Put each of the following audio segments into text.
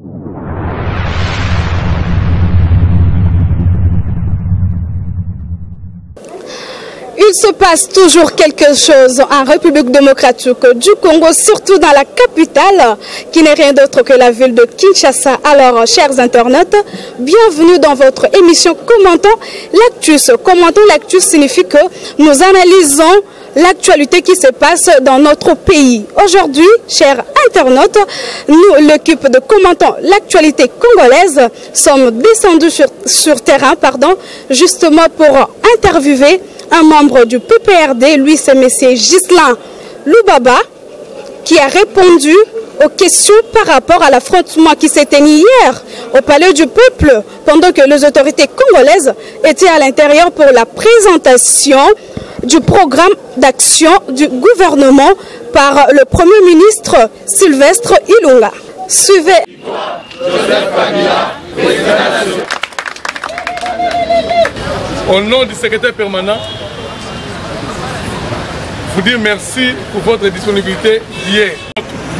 Thank you. Il se passe toujours quelque chose en République démocratique du Congo, surtout dans la capitale, qui n'est rien d'autre que la ville de Kinshasa. Alors, chers internautes, bienvenue dans votre émission Commentons l'actus. Commentons l'actus signifie que nous analysons l'actualité qui se passe dans notre pays. Aujourd'hui, chers internautes, nous, l'équipe de Commentons l'actualité congolaise, sommes descendus sur, sur terrain, pardon, justement pour interviewer un membre du PPRD, lui c'est M. Gislain Loubaba, qui a répondu aux questions par rapport à l'affrontement qui s'est tenu hier au Palais du Peuple, pendant que les autorités congolaises étaient à l'intérieur pour la présentation du programme d'action du gouvernement par le Premier ministre Sylvestre Ilunga. Suivez. Au nom du secrétaire permanent, vous dire merci pour votre disponibilité hier.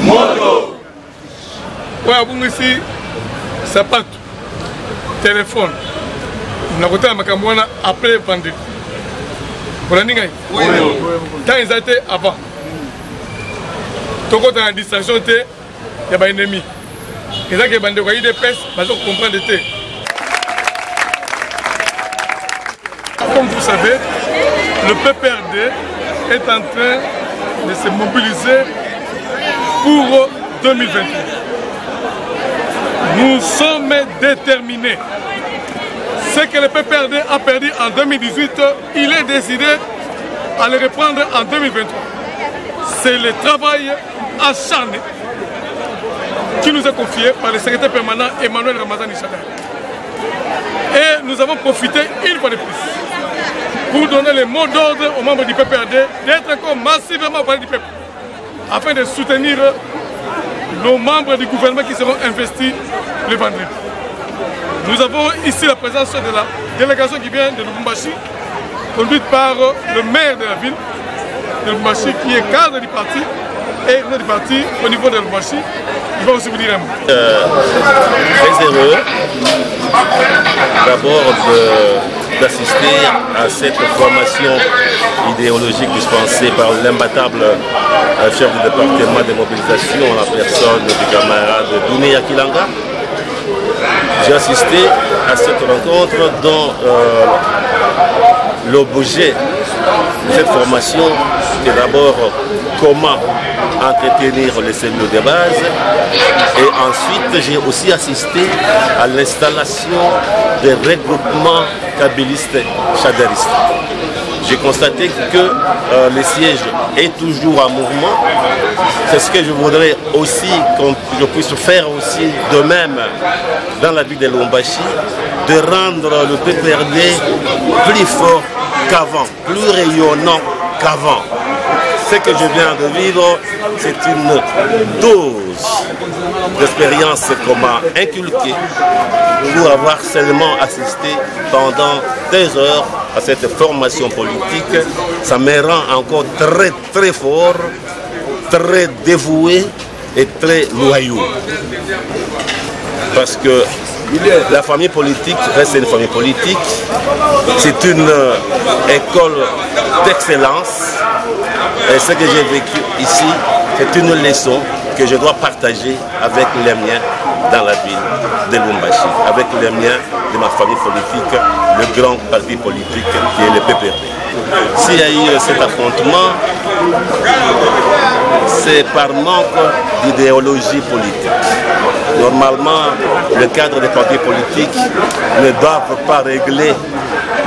Moto. Oyo abungisi sapatu telefone nakotala makambo wana après vendredi. Olandi ngai ntango eza te avant. Tokota na distraction te ya baennemi ezaki bandeko ya idps baza kocomprendre te comme vous savez le pprd est en train de se mobiliser pour 2028. Nous sommes déterminés. Ce que le PPRD a perdu en 2018, il est décidé à le reprendre en 2023. C'est le travail acharné qui nous est confié par le secrétaire permanent Emmanuel Ramazan Ishadar. Et nous avons profité une fois de plus pour donner les mots d'ordre aux membres du PPRD d'être encore massivement auprès du peuple afin de soutenir nos membres du gouvernement qui seront investis le vendredi. Nous avons ici la présence de la délégation qui vient de Lubumbashi, conduite par le maire de la ville de Lubumbashi qui est cadre du parti et du parti au niveau de Lubumbashi. Il va aussi vous dire un mot. Euh, très heureux d'abord d'assister à cette formation idéologique dispensée par l'imbattable euh, chef du département de mobilisation, la personne du camarade Douné Akilanga. J'ai assisté à cette rencontre dont euh, l'objet de cette formation est d'abord comment entretenir les cellules de base et ensuite j'ai aussi assisté à l'installation des regroupements kabylistes chaderistes. J'ai constaté que euh, le siège est toujours en mouvement. C'est ce que je voudrais aussi qu'on je puisse faire aussi de même dans la ville de Lombashi, de rendre le PPRD plus fort qu'avant, plus rayonnant qu'avant. Ce que je viens de vivre, c'est une dose d'expérience qu'on m'a inculquée pour avoir seulement assisté pendant deux heures à cette formation politique. Ça me rend encore très très fort, très dévoué et très loyaux. Parce que la famille politique reste une famille politique. C'est une école d'excellence. Et ce que j'ai vécu ici, c'est une leçon que je dois partager avec les miens dans la ville de Lumbashi, avec les miens de ma famille politique, le grand parti politique qui est le PPRD. S'il y a eu cet affrontement, c'est par manque d'idéologie politique. Normalement, le cadre des partis politiques ne doivent pas régler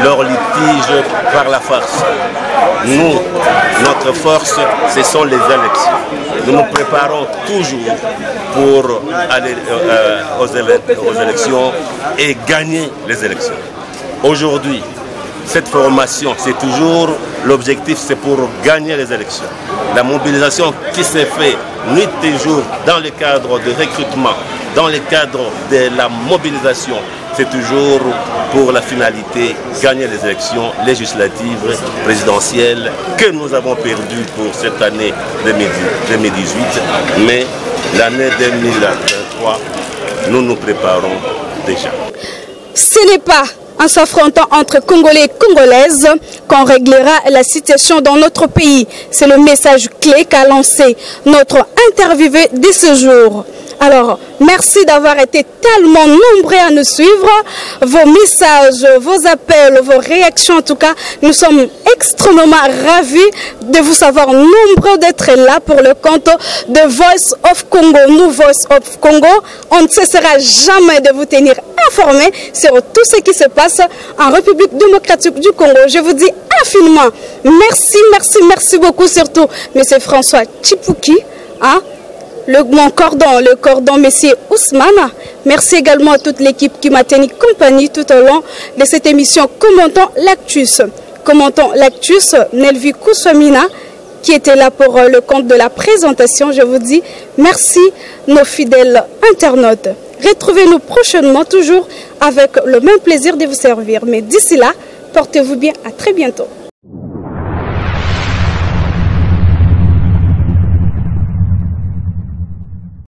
leurs litiges par la force. Nous, notre force, ce sont les élections. Nous nous préparons toujours pour aller euh, aux, aux élections et gagner les élections. Aujourd'hui, cette formation, c'est toujours l'objectif, c'est pour gagner les élections. La mobilisation qui s'est faite nuit et jour dans le cadre de recrutement, dans le cadre de la mobilisation, c'est toujours pour la finalité gagner les élections législatives, présidentielles que nous avons perdues pour cette année 2018. Mais l'année 2023 nous nous préparons déjà. Ce n'est pas en s'affrontant entre Congolais et Congolaises qu'on réglera la situation dans notre pays. C'est le message clé qu'a lancé notre interviewé de ce jour. Alors, merci d'avoir été tellement nombreux à nous suivre. Vos messages, vos appels, vos réactions, en tout cas, nous sommes extrêmement ravis de vous savoir nombreux d'être là pour le compte de Voice of Congo. Nous, Voice of Congo, on ne cessera jamais de vous tenir informés sur tout ce qui se passe en République démocratique du Congo. Je vous dis infiniment merci, merci, merci beaucoup surtout, M. François Chipouki. Hein, le, mon cordon, le cordon Monsieur Ousmane. Merci également à toute l'équipe qui m'a tenu compagnie tout au long de cette émission Commentons l'actus. Commentons l'actus, Nelvi Kouswamina, qui était là pour le compte de la présentation. Je vous dis merci, nos fidèles internautes. Retrouvez-nous prochainement, toujours avec le même plaisir de vous servir. Mais d'ici là, portez-vous bien. À très bientôt.